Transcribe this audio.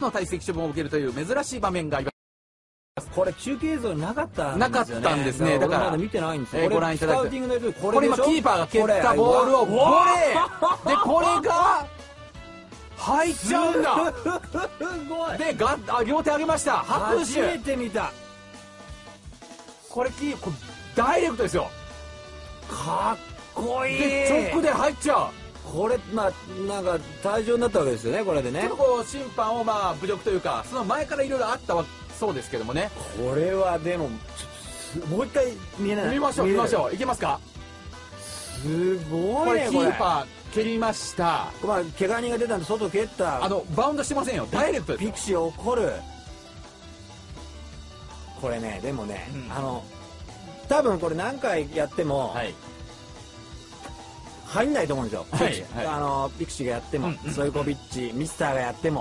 の対席処分を受けるという珍しい場面があります。これ中継映像になかったんですよ、ね、なかったんですね。だかららまだ見てないんですよ、えーご覧いただいここれでしょ？今キーパー。が蹴ったボールをボレー。でこれが入っちゃうんだ でがあ両手上げました。拍初め手て見た。これキーこれダイレクトですよ。かっこいい。で直で入っちゃうこれまあなんか退場になったわけですよねこれでね。審判をまあ侮辱というかその前からいろいろあったわそうですけどもね。これはでももう一回見えない。見ましょう見ましうょう。いけますか？すごいねこれーパー蹴りました。まあ怪我人が出たんで外蹴った。あのバウンドしてませんよ。ダイレクトピクシー怒る。これねでもね、うん。あの多分これ何回やってもはい入んないと思うんですよ、はい。あのピクシーがやっても、うんうん。ソイコビッチミスターがやっても